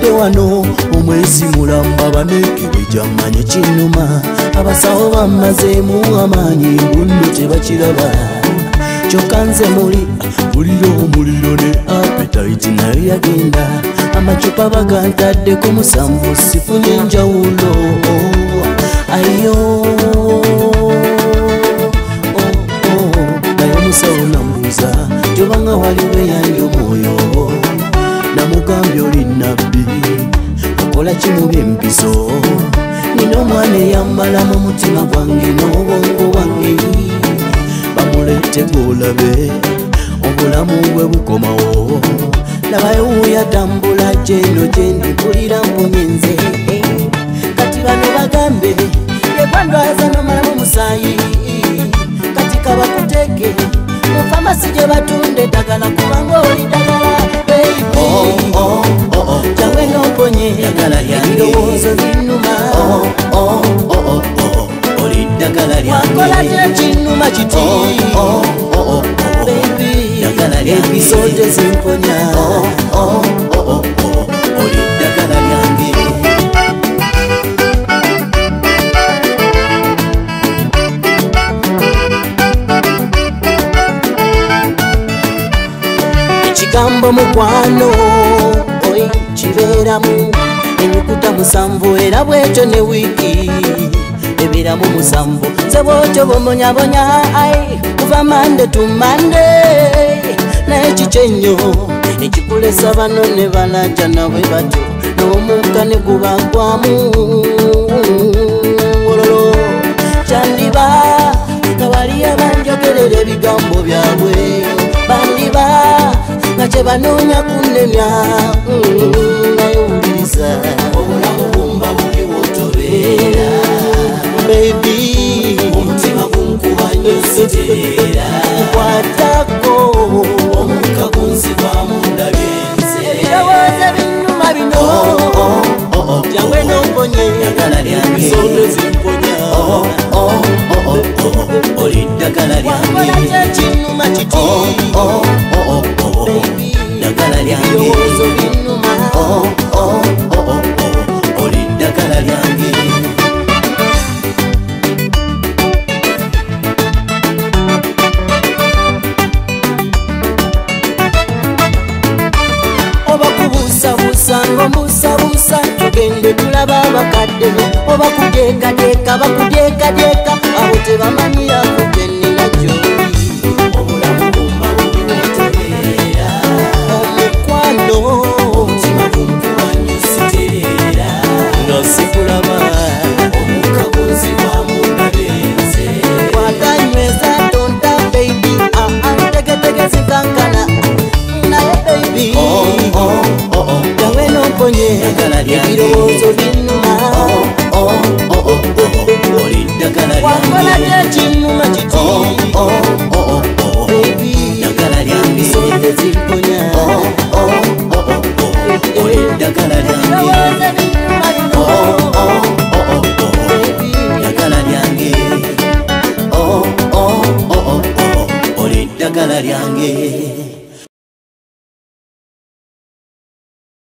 tubadde wano. Omwezi mulamba bameekibwe gyammanyi kinuma abasawo bammazeemu amaanyi bunno tebakiraba kyokka nze muli bulira omuliro ne apetaiti nayo yagenda. Amacupa bagantaddeko musanvu sifunye enjawulo okola kimuba empiso nina omwana eyambala mu mutima gwange n'obwongo bwange bamulete gwolabe obulamu bwe bukomawo labayo yatambula gyeno gyendi mpulira mpunyenze kati bano bagambe yegwandwaza nomalamu musaayi kati kabakuteke mufamasi gye batunda eddagala kubanga oli ddagala beibi ononkonye ddagala lyange ndowooza zinnuma oli ddagala lyangewakola kyekinnuma kiti ddagala lyangeebiso tezimponya oli ddagala lyange ekigambo mukwano kibeeramu. Enyukuta musanvu era bwekyo ne wiiki. Ebiramu musanvu nze bwotyo bumonyabonya ai kuva mande tu mande naye kikyenyo ekikulesa bano ne balaja nabwe batyo n'omukka ne gubagwamu ololo kyandiba nga wali abanjogerera ebigambo byabwe. Bandiba nga kye banoonya baby umutima gunkubanyusidera kukwatako omuka gunziba munda benze ebirowooza binyuma bino jangu enomponye ebisondo zimponya oli ddagala lyange kinuma kiti ddagala lyange ng'obuusabuusa tugende tulaba abakadde oba kudyekadyeka nomponye ebirowoozo binnuma wakola tekinuma kiti beibi ebisote zimponya binnuma bino beibi ddagala lyange